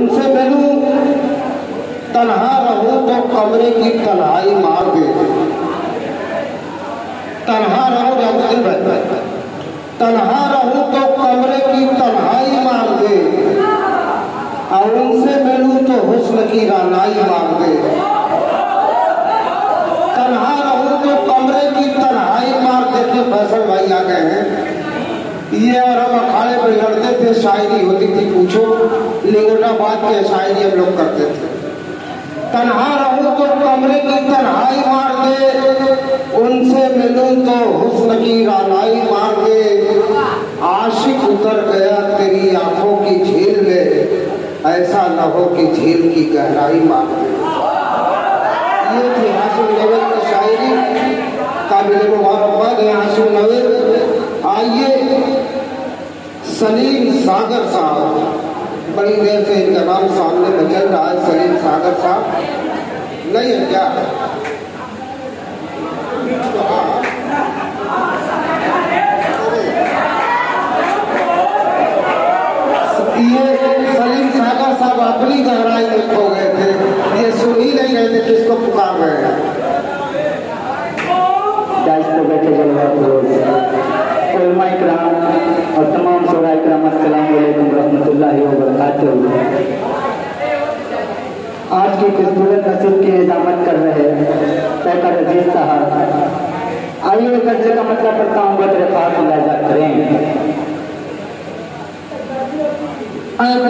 उनसे मिलूं। तनहा रहूँ तो कमरे की तन्हाई मार दे। तनहा रहूँ भाई तन्हा रहूँ तो कमरे की तन्हाई मार दे। और उनसे मिलूं तो हुस्न की रानाई मार दे। तनहा रहूँ तो कमरे की तनहाई मार दे के फैसल भाई आ गए हैं। ये और हम अखाड़े पर लड़ते थे, शायरी होती थी, पूछो। बात के शायरी हम लोग करते थे। तन्हा रहूँ तो कमरे की तन्हाई मार दे, उनसे मिलूं तो हुस्न की रानाई मार दे। आशिक उतर गया तेरी आँखों की झील में, ऐसा न हो कि झील की गहराई मार दे। ये थी हासिल नवेद की शायरी, काबिल मुबारकबाद है हासिल नवेद। आइए सलीम सागर साहब। बड़ी देर से इंतज़ाम सामने में चल रहा है सलीम सागर साहब नहीं है क्या तो हाँ। ये सलीम सागर साहब अपनी गहराई में खो गए थे ये सुन ही नहीं रहे थे किसको पुकार रहे हैं दाइश को बैठे जलवा इकराम और तमाम शोरा इकराम अस्सलाम वालेकुम व बरकातहू आज की खूबसूरत नसीब की निजामत कर रहे पैकर अज़ीज़ साहब। आइए कर्जे का मतलब करता हूँ बदरे पास मुलाजा करें अब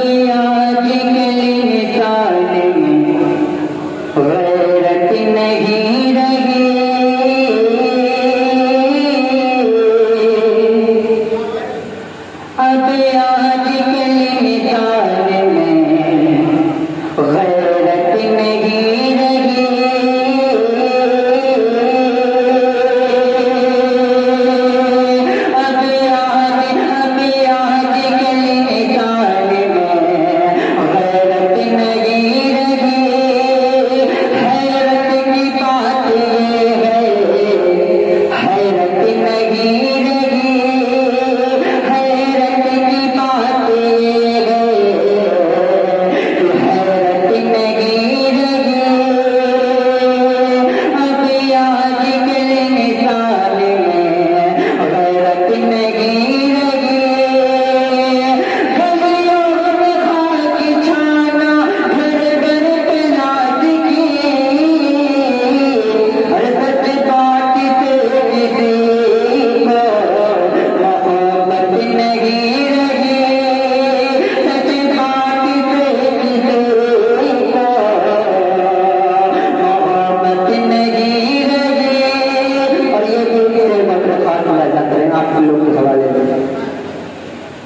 फार्मूला करें आप लोग के हवाले में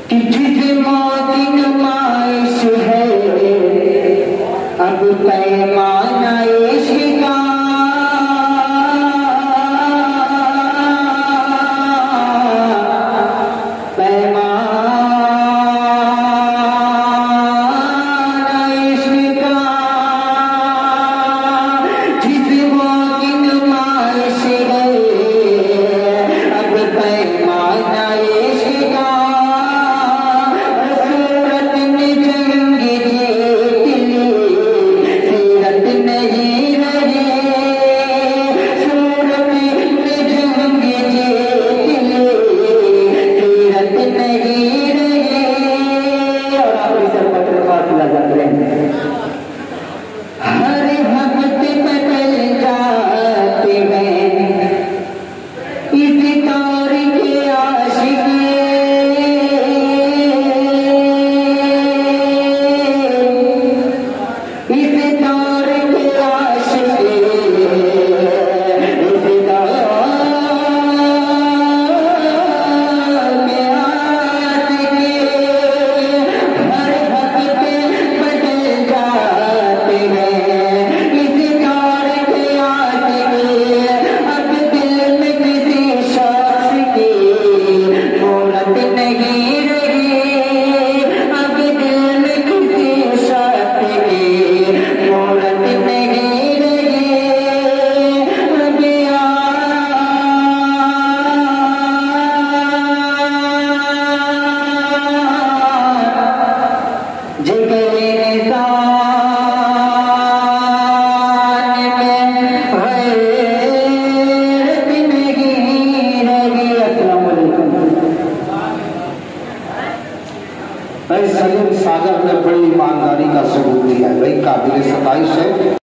कि मौत है। अब पैमाना सागर ने बड़ी ईमानदारी का सबूत दिया है। भाई काबिल सताइश है।